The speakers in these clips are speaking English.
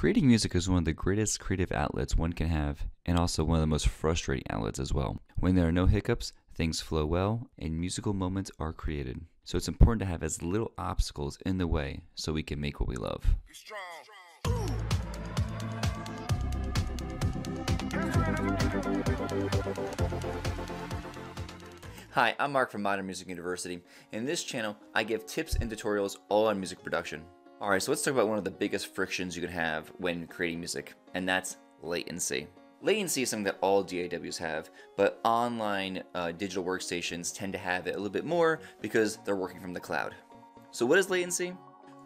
Creating music is one of the greatest creative outlets one can have, and also one of the most frustrating outlets as well. When there are no hiccups, things flow well, and musical moments are created. So it's important to have as little obstacles in the way so we can make what we love. Hi, I'm Mark from Modern Music University. In this channel, I give tips and tutorials all on music production. Alright, so let's talk about one of the biggest frictions you can have when creating music, and that's latency. Latency is something that all DAWs have, but online uh, digital workstations tend to have it a little bit more because they're working from the cloud. So what is latency?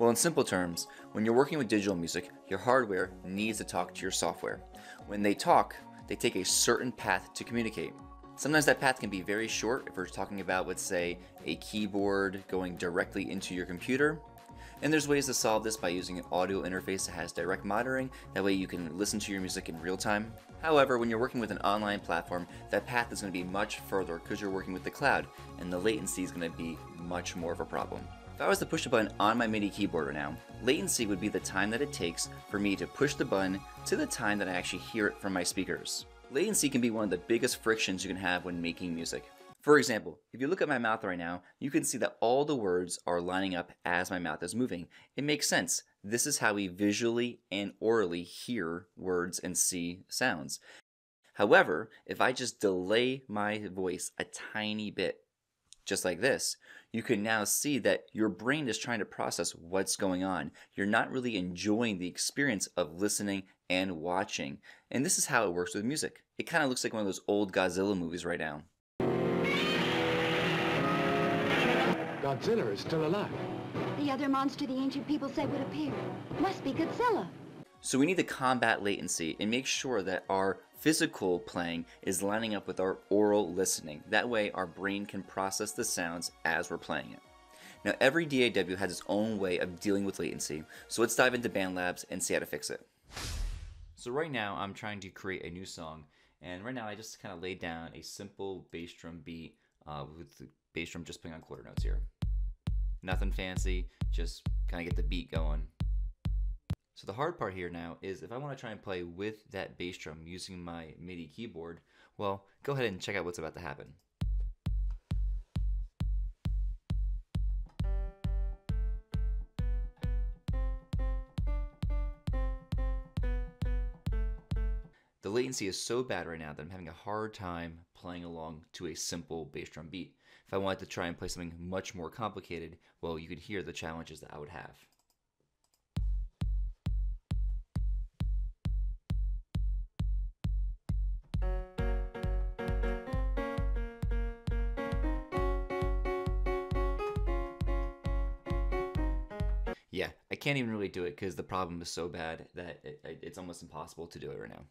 Well, in simple terms, when you're working with digital music, your hardware needs to talk to your software. When they talk, they take a certain path to communicate. Sometimes that path can be very short if we're talking about, let's say, a keyboard going directly into your computer, and there's ways to solve this by using an audio interface that has direct monitoring, that way you can listen to your music in real time. However, when you're working with an online platform, that path is going to be much further because you're working with the cloud, and the latency is going to be much more of a problem. If I was to push a button on my MIDI keyboard right now, latency would be the time that it takes for me to push the button to the time that I actually hear it from my speakers. Latency can be one of the biggest frictions you can have when making music. For example, if you look at my mouth right now, you can see that all the words are lining up as my mouth is moving. It makes sense. This is how we visually and orally hear words and see sounds. However, if I just delay my voice a tiny bit, just like this, you can now see that your brain is trying to process what's going on. You're not really enjoying the experience of listening and watching. And this is how it works with music. It kind of looks like one of those old Godzilla movies right now. Godzilla is still alive. The other monster the ancient people said would appear. Must be Godzilla. So we need to combat latency and make sure that our physical playing is lining up with our oral listening. That way our brain can process the sounds as we're playing it. Now every DAW has its own way of dealing with latency, so let's dive into BandLabs and see how to fix it. So right now I'm trying to create a new song, and right now I just kind of laid down a simple bass drum beat uh, with the bass drum just playing on quarter notes here. Nothing fancy, just kind of get the beat going. So the hard part here now is if I want to try and play with that bass drum using my MIDI keyboard, well, go ahead and check out what's about to happen. The latency is so bad right now that I'm having a hard time playing along to a simple bass drum beat. If I wanted to try and play something much more complicated, well, you could hear the challenges that I would have. Yeah, I can't even really do it because the problem is so bad that it, it's almost impossible to do it right now.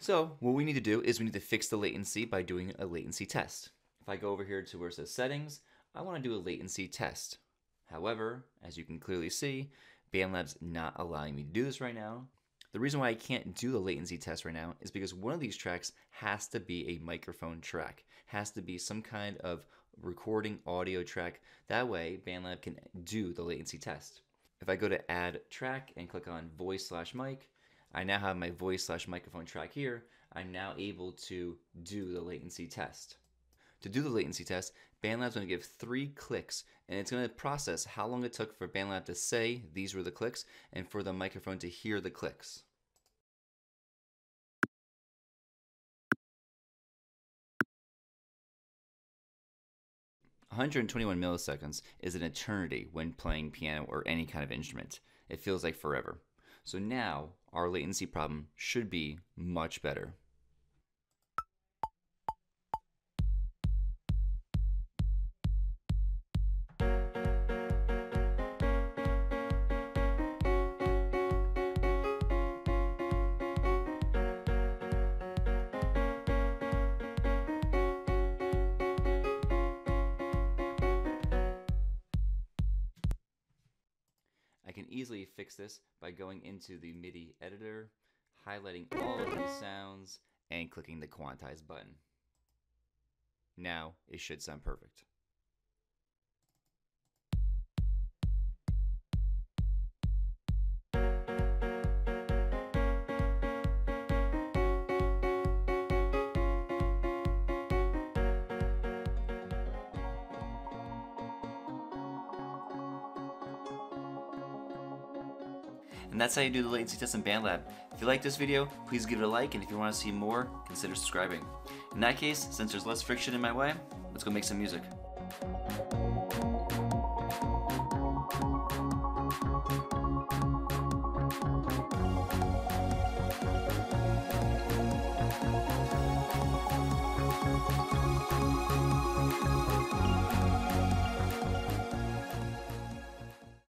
So what we need to do is we need to fix the latency by doing a latency test. If I go over here to where it says settings, I want to do a latency test. However, as you can clearly see, BandLab's not allowing me to do this right now. The reason why I can't do the latency test right now is because one of these tracks has to be a microphone track, has to be some kind of recording audio track. That way, BandLab can do the latency test. If I go to add track and click on voice slash mic, I now have my voice slash microphone track here. I'm now able to do the latency test. To do the latency test, BandLab's going to give three clicks and it's going to process how long it took for BandLab to say these were the clicks and for the microphone to hear the clicks. One hundred and twenty-one milliseconds is an eternity when playing piano or any kind of instrument. It feels like forever. So now our latency problem should be much better. Easily fix this by going into the MIDI editor, highlighting all of these sounds, and clicking the quantize button. Now it should sound perfect. And that's how you do the latency test in BandLab. If you like this video, please give it a like, and if you want to see more, consider subscribing. In that case, since there's less friction in my way, let's go make some music.